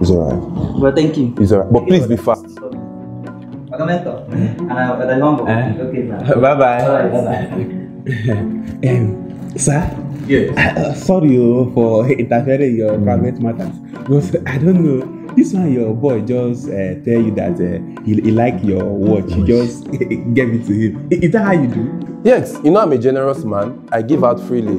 It's all right. Well, thank you. It's all right. But please be fast. Eh? okay, Bye-bye. Bye-bye. sir? Yes. Uh, sorry oh, for interfering your mm. private matters. Because I don't know this one your boy just uh, tell you that uh, he, he like your watch you just gave it to him is that how you do. yes you know i'm a generous man i give out freely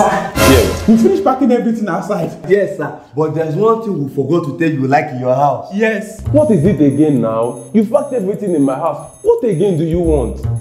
sir. Yes. We finished packing everything outside. Yes, sir. But there's one thing we forgot to tell you like in your house. Yes. What is it again now? You packed everything in my house. What again do you want?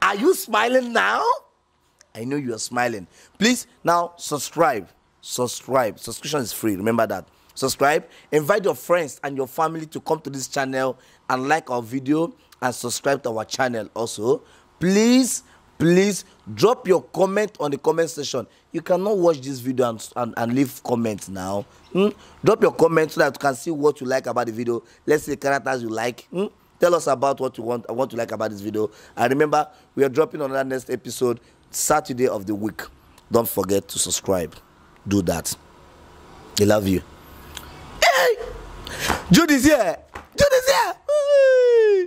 Are you smiling now? I know you are smiling. Please now subscribe. subscribe. Subscription is free. Remember that. Subscribe. Invite your friends and your family to come to this channel and like our video and subscribe to our channel also. Please, please drop your comment on the comment section. You cannot watch this video and, and, and leave comments now. Hmm? Drop your comment so that you can see what you like about the video. Let's see the characters you like. Hmm? Tell us about what you want and what you like about this video. And remember, we are dropping another next episode Saturday of the week. Don't forget to subscribe do that they love you hey judy is here judy here